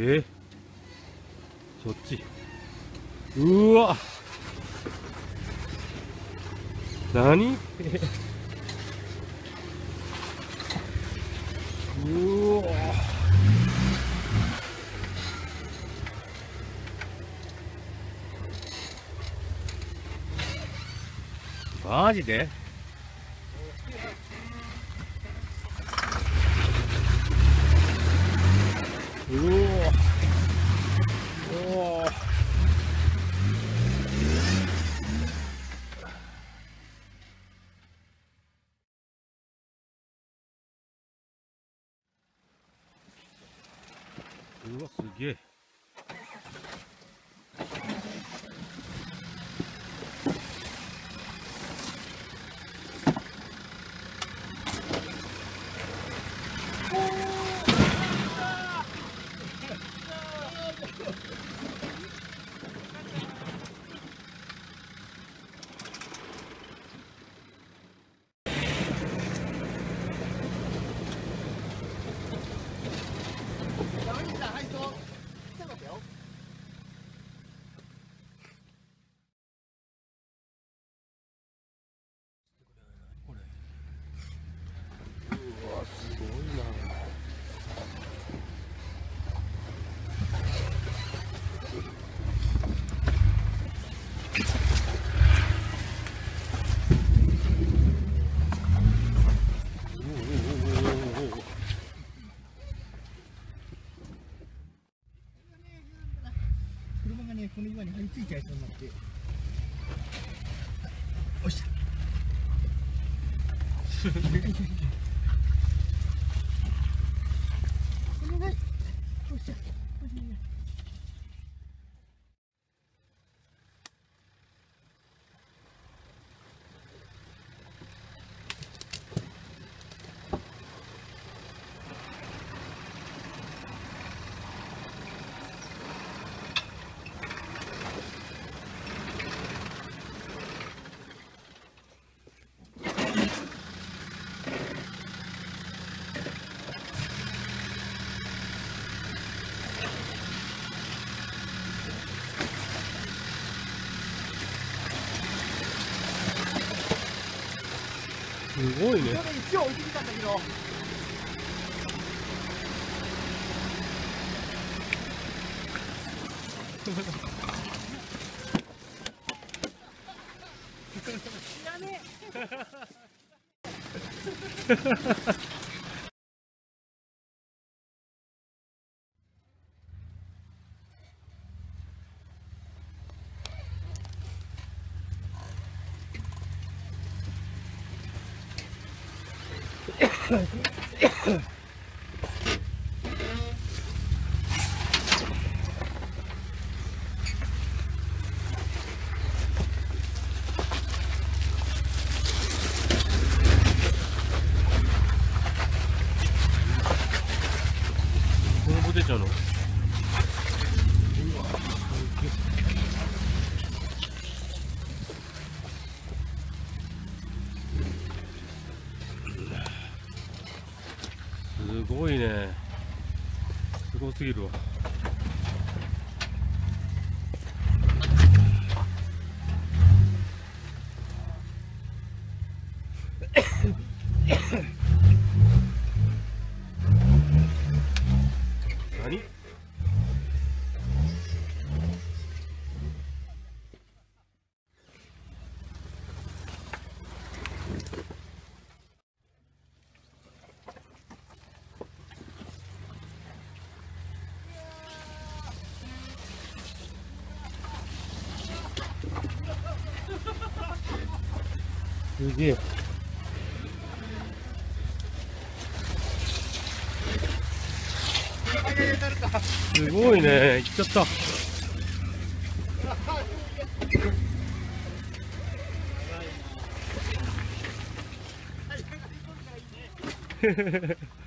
えそっち。うわ。何？うわ。マジでうおおおうわすげえうわすごいなおおおおおおお車がね、この岩に張り付いちゃいそうになって。よっしゃ。すごいねちょうど一応置いてきたんだけど。知らねこ ごいね。すごすぎるわ。すげえ。すごいね、行っちゃった。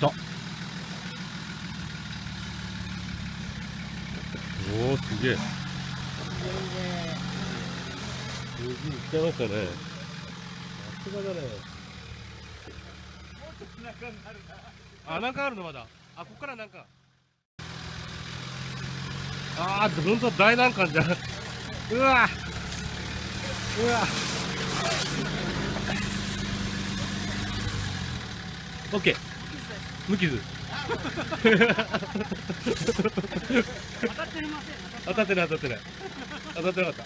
た。おおすげえ。ましたね。さすがだね。あなんかあるのまだ。あここからなんか。あーほん大難関じゃん。うわ。うわ。オッケー。無傷。当たってない当たってない。当たってなかった